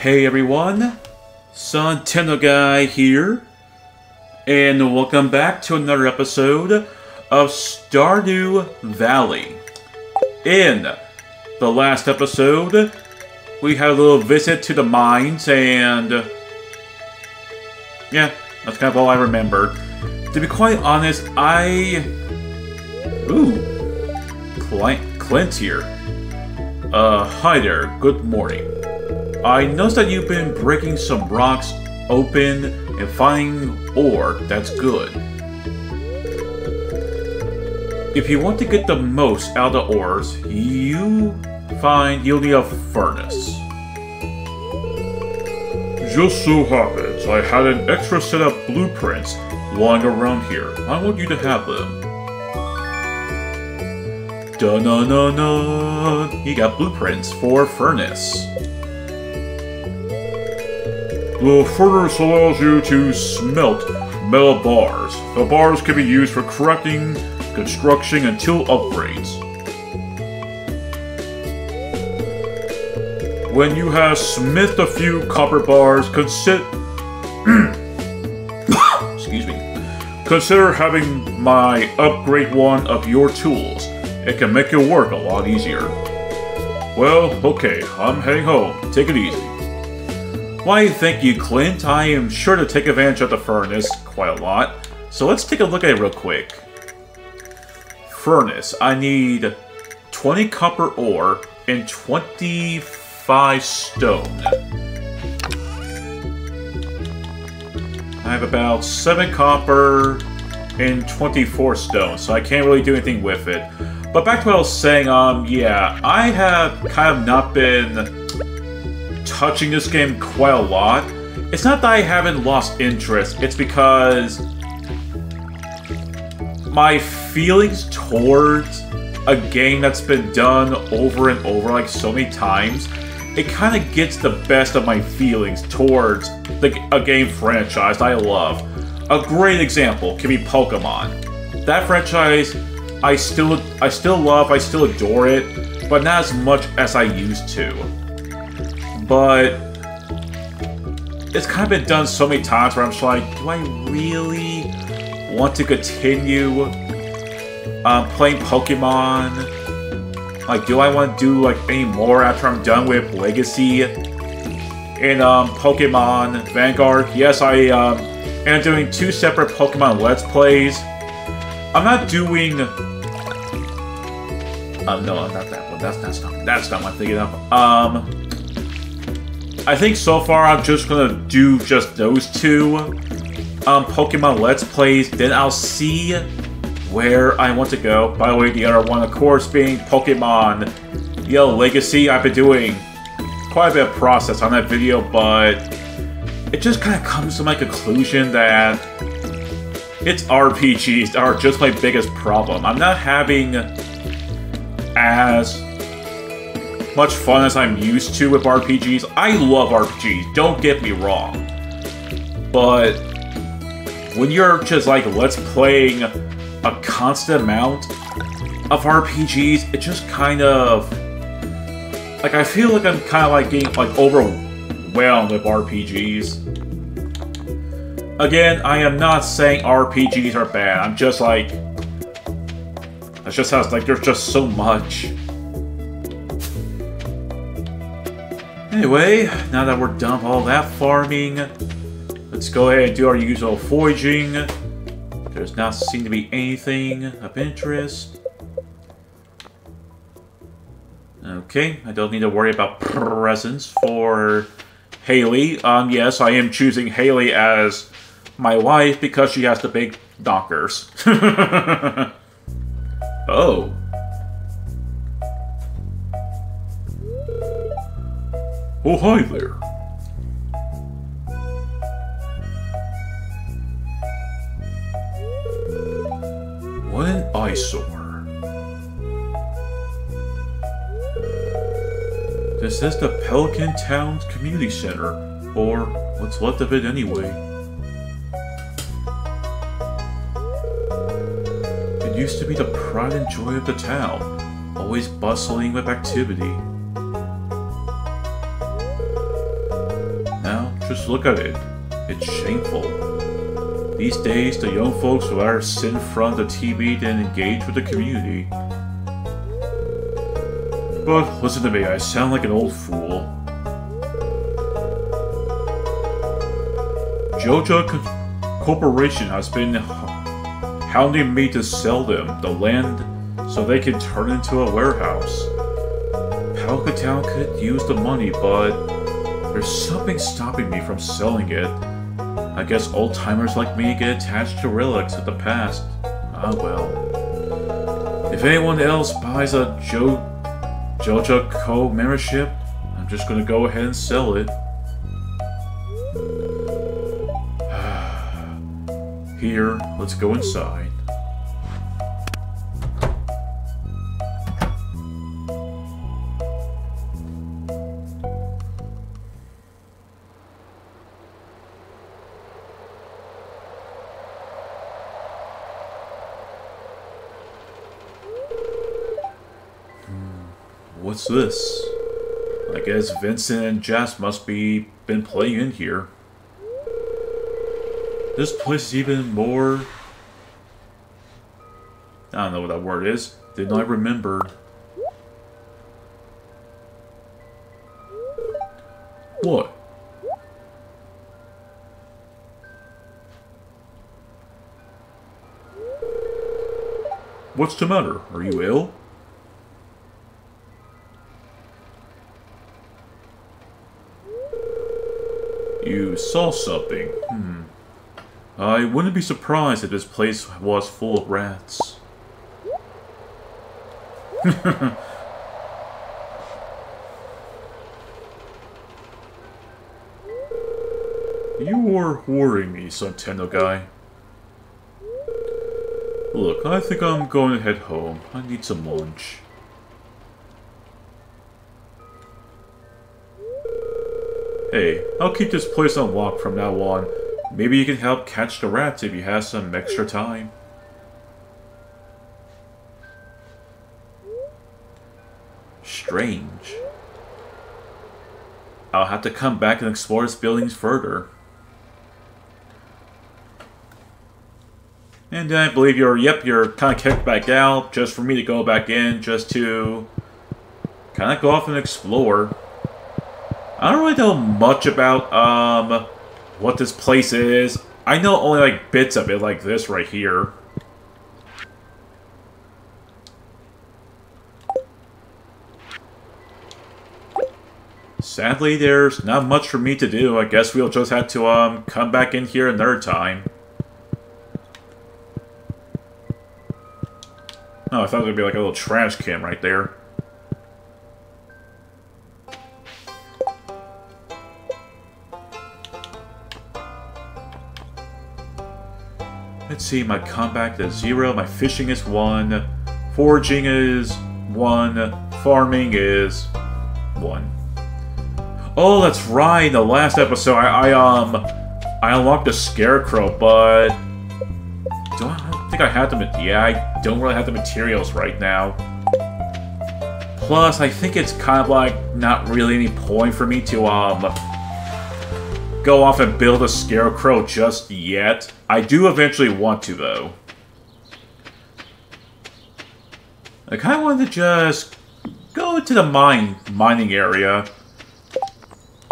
Hey everyone, Sontendo Guy here, and welcome back to another episode of Stardew Valley. In the last episode, we had a little visit to the mines, and yeah, that's kind of all I remember. To be quite honest, I. Ooh, Clint, Clint here. Uh, hi there, good morning. I noticed that you've been breaking some rocks open and finding ore that's good. If you want to get the most out of the ores, you find you'll need a furnace. Just so happens I had an extra set of blueprints lying around here. I want you to have them. Da na na na. You got blueprints for furnace. The furnace allows you to smelt metal bars. The bars can be used for crafting, construction, and tool upgrades. When you have smithed a few copper bars, consider excuse me, consider having my upgrade one of your tools. It can make your work a lot easier. Well, okay, I'm heading home. Take it easy. Why, thank you, Clint. I am sure to take advantage of the furnace quite a lot. So let's take a look at it real quick. Furnace. I need 20 copper ore and 25 stone. I have about 7 copper and 24 stone, so I can't really do anything with it. But back to what I was saying, um, yeah, I have kind of not been touching this game quite a lot. It's not that I haven't lost interest, it's because my feelings towards a game that's been done over and over like so many times, it kind of gets the best of my feelings towards the, a game franchise I love. A great example can be Pokemon. That franchise I still I still love, I still adore it, but not as much as I used to but it's kind of been done so many times where I'm just like, do I really want to continue um, playing Pokemon? Like, do I want to do like any more after I'm done with Legacy and um, Pokemon Vanguard? Yes, I um, am doing two separate Pokemon Let's Plays. I'm not doing. Um, no, not that one. That's that's not that's not I'm thinking of. Um. I think so far I'm just gonna do just those two um, Pokemon Let's Plays, then I'll see where I want to go. By the way, the other one, of course, being Pokemon Yellow Legacy. I've been doing quite a bit of process on that video, but it just kind of comes to my conclusion that it's RPGs that are just my biggest problem. I'm not having as much fun as I'm used to with RPGs. I love RPGs, don't get me wrong. But when you're just like, let's playing a constant amount of RPGs, it just kind of... Like, I feel like I'm kind of like getting like overwhelmed with RPGs. Again, I am not saying RPGs are bad. I'm just like... That's just how, like, there's just so much. Anyway, now that we're done with all that farming, let's go ahead and do our usual foraging. There's not seem to be anything of interest. Okay, I don't need to worry about presents for Haley. Um, yes, I am choosing Haley as my wife because she has the big knockers. oh. Oh, hi there. What an eyesore. This is the Pelican Towns Community Center, or what's left of it anyway. It used to be the pride and joy of the town, always bustling with activity. Just look at it. It's shameful. These days, the young folks would rather sit in front of the TV than engage with the community. But listen to me, I sound like an old fool. Joja Co Corporation has been hounding me to sell them the land so they can turn into a warehouse. Pelican Town could use the money, but there's something stopping me from selling it. I guess old-timers like me get attached to relics of the past. Ah well. If anyone else buys a Jo Joja Co membership, I'm just gonna go ahead and sell it. Here, let's go inside. This? I guess Vincent and Jas must be been playing in here. This place is even more... I don't know what that word is. Did not remember. What? What's the matter? Are you ill? Saw something. Hmm. I wouldn't be surprised if this place was full of rats. you are worrying me, Sontendo guy. Look, I think I'm going to head home. I need some lunch. Hey, I'll keep this place on unlocked from now on. Maybe you can help catch the rats if you have some extra time. Strange. I'll have to come back and explore this building further. And I believe you're, yep, you're kind of kicked back out just for me to go back in, just to kind of go off and explore. I don't really know much about um, what this place is. I know only like bits of it, like this right here. Sadly, there's not much for me to do. I guess we'll just have to um come back in here another time. Oh, I thought there'd be like a little trash can right there. See, my combat is zero, my fishing is one, foraging is one, farming is one. Oh, that's right, in the last episode I, I um I unlocked a scarecrow, but do I think I have the yeah, I don't really have the materials right now. Plus, I think it's kind of like not really any point for me to um go off and build a scarecrow just yet. I do eventually want to, though. I kind of wanted to just go to the mine mining area.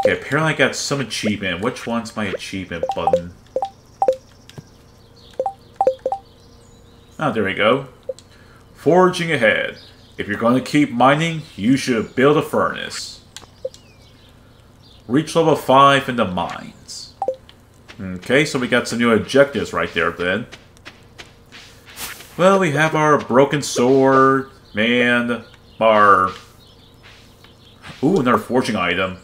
Okay, apparently I got some achievement. Which one's my achievement button? Oh, there we go. Forging ahead. If you're going to keep mining, you should build a furnace. Reach level 5 in the mines. Okay, so we got some new objectives right there then. Well, we have our broken sword, and our... Ooh, another forging item.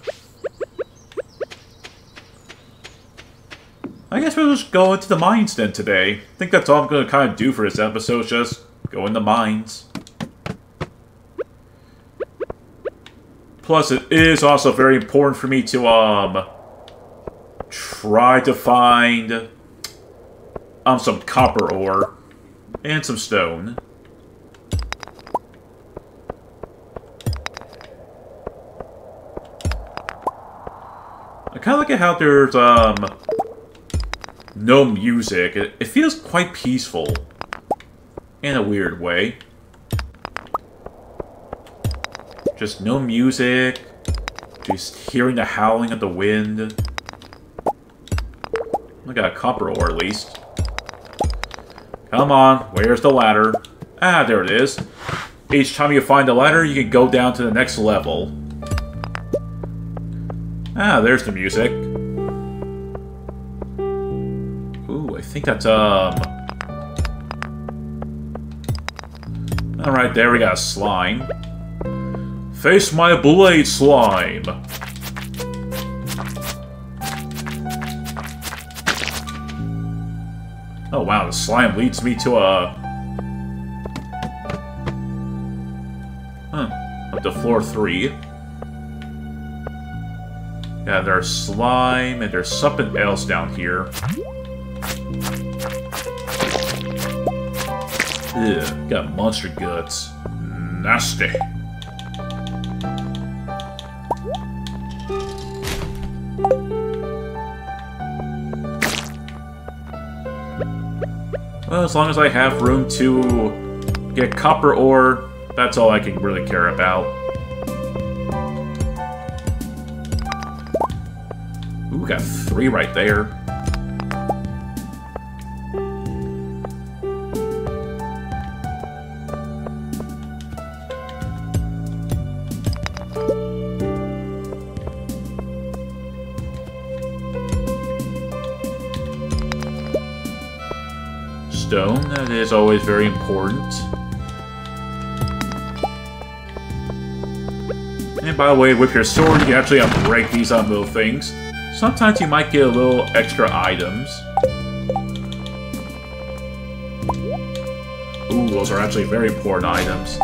I guess we'll just go into the mines then today. I think that's all I'm going to kind of do for this episode, just go in the mines. Plus, it is also very important for me to, um, try to find, um, some copper ore and some stone. I kind of like how there's, um, no music. It, it feels quite peaceful. In a weird way. Just no music. Just hearing the howling of the wind. I got a copper ore, at least. Come on, where's the ladder? Ah, there it is. Each time you find the ladder, you can go down to the next level. Ah, there's the music. Ooh, I think that's, um... Alright, there we got slime. Face my blade, slime! Oh wow, the slime leads me to a... Huh, up to floor 3. Yeah, there's slime, and there's something else down here. Ugh, got monster guts. Nasty. Well, as long as I have room to get copper ore, that's all I can really care about. Ooh, got three right there. Always very important. And by the way, with your sword, you can actually break these on little things. Sometimes you might get a little extra items. Ooh, those are actually very important items.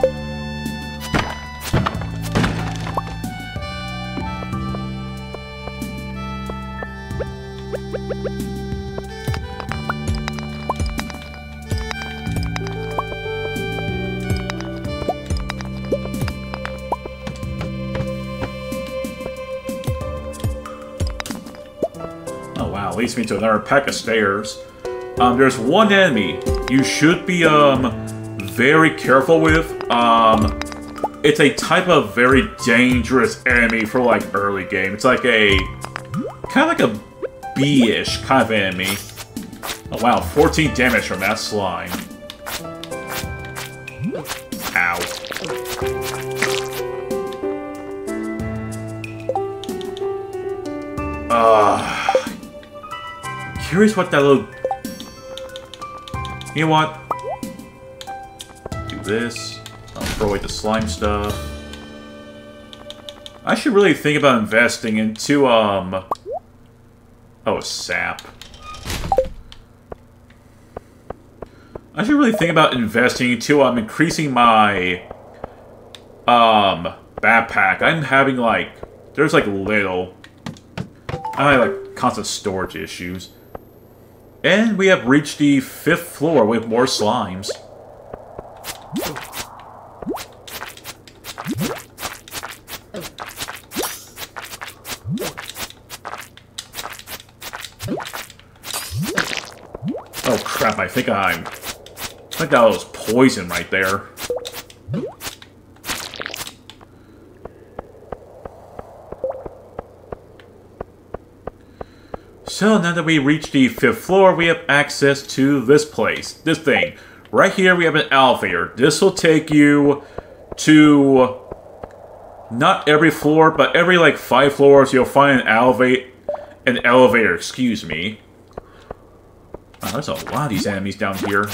Leads me to another pack of stairs. Um, there's one enemy you should be um very careful with. Um, it's a type of very dangerous enemy for like early game. It's like a kind of like a B-ish kind of enemy. Oh wow, 14 damage from that slime. Ow. Uh, curious what that little... You know what? Do this. I'll throw away the slime stuff. I should really think about investing into, um... Oh, sap. I should really think about investing into, um, increasing my, um, backpack. I'm having, like, there's, like, little. I have, like, constant storage issues. And we have reached the fifth floor with more slimes. Oh crap, I think I'm... I think that was poison right there. So now that we reach the fifth floor, we have access to this place, this thing. Right here we have an elevator. This will take you to not every floor, but every like five floors you'll find an elevate an elevator, excuse me. Wow, there's a lot of these enemies down here.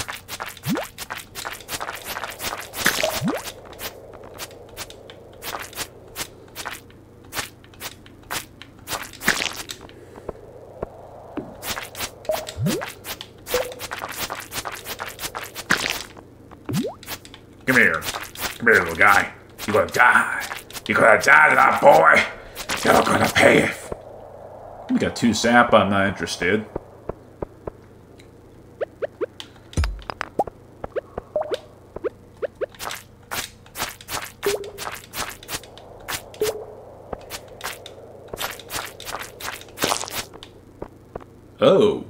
Come here. Come here, little guy. You're gonna die. You're gonna die, little boy. You're gonna pay it. We got two sap. I'm not interested. Oh.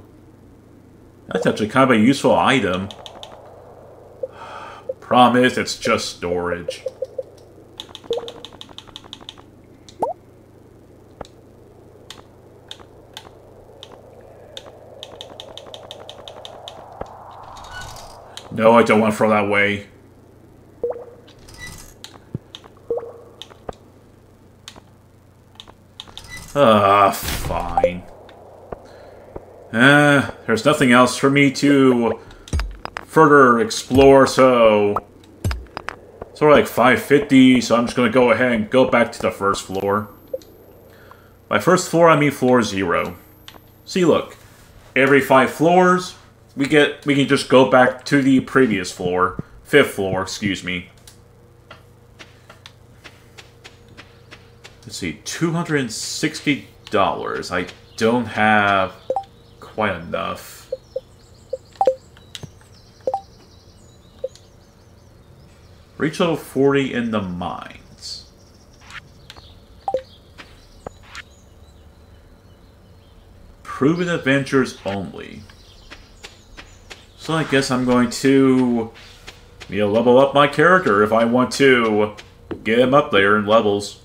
That's actually kind of a useful item. Promise, it's just storage. No, I don't want to throw that away. Ah, fine. Uh, there's nothing else for me to further explore, so... It's of like 550, so I'm just going to go ahead and go back to the first floor. By first floor, I mean floor zero. See, look. Every five floors, we get we can just go back to the previous floor. Fifth floor, excuse me. Let's see, $260. I don't have quite enough. Reach level 40 in the mines. Proven adventures only. So I guess I'm going to you know, level up my character if I want to get him up there in levels.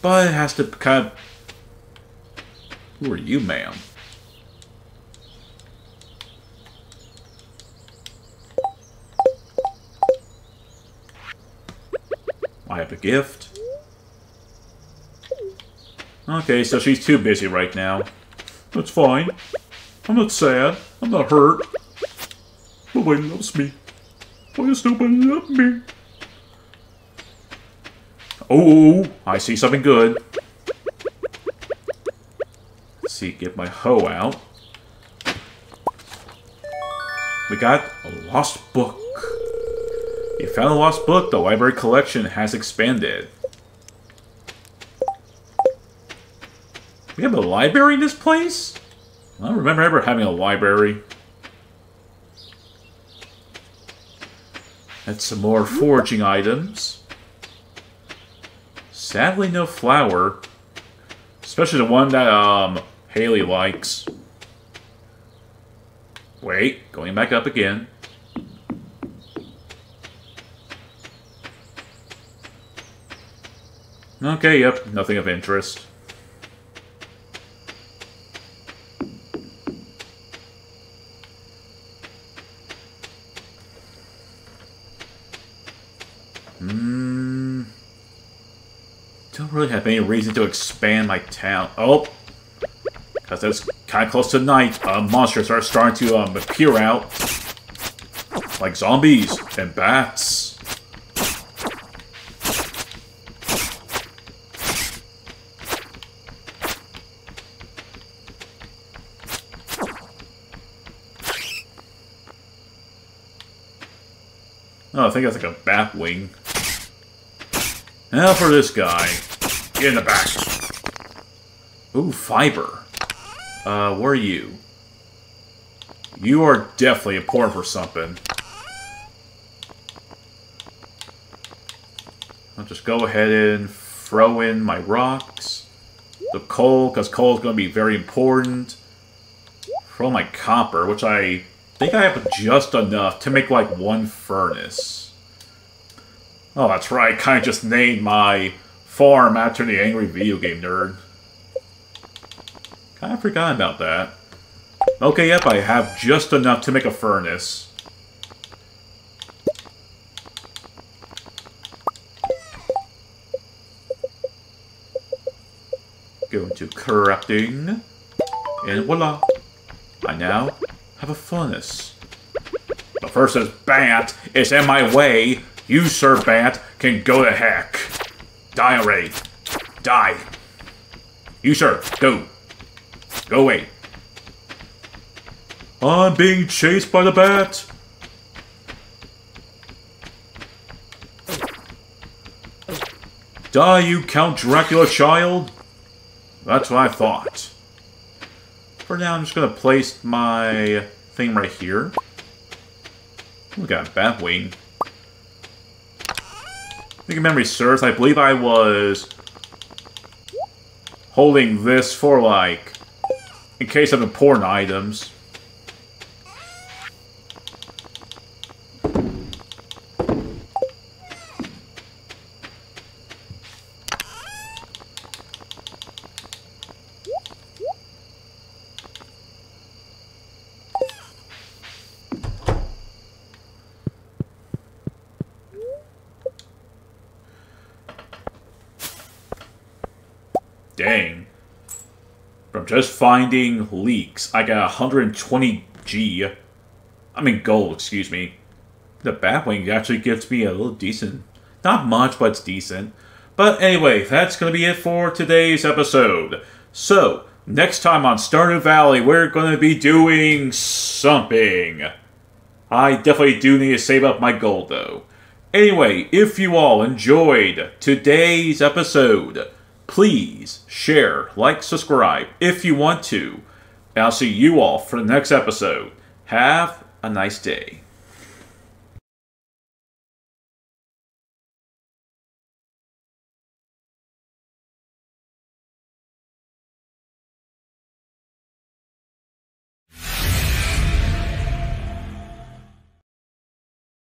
But it has to kind of... Who are you, ma'am? I have a gift. Okay, so she's too busy right now. That's fine. I'm not sad. I'm not hurt. Nobody loves me. Why does nobody love me? Oh, I see something good. Let's see, get my hoe out. We got a lost book. You found a lost book. The library collection has expanded. We have a library in this place? I don't remember ever having a library. And some more foraging items. Sadly, no flower. Especially the one that, um, Haley likes. Wait, going back up again. Okay, yep, nothing of interest. Hmm. Don't really have any reason to expand my town. Oh! Because it's kind of close to night, uh, monsters are starting to um, appear out. Like zombies and bats. Think that's like a bat wing. Now for this guy. Get in the back. Ooh, fiber. Uh, where are you? You are definitely important for something. I'll just go ahead and throw in my rocks. The coal, because coal is going to be very important. Throw my copper, which I think I have just enough to make like one furnace. Oh, that's right. I kind of just named my farm after the angry video game nerd. Kind of forgot about that. Okay, yep, I have just enough to make a furnace. Go into crafting. And voila! I now have a furnace. But first this bat is in my way. You, Sir Bat, can go to heck. Die already. Die. You, sir, go. Go away. I'm being chased by the bat. Die, you Count Dracula child. That's what I thought. For now, I'm just going to place my thing right here. We got a bat wing. Think memory serves, I believe I was holding this for like in case of important items. Dang. From just finding leaks, I got 120 G. I mean gold, excuse me. The Batwing actually gives me a little decent. Not much, but it's decent. But anyway, that's going to be it for today's episode. So, next time on Stardew Valley, we're going to be doing something. I definitely do need to save up my gold, though. Anyway, if you all enjoyed today's episode, please share, like, subscribe if you want to. I'll see you all for the next episode. Have a nice day.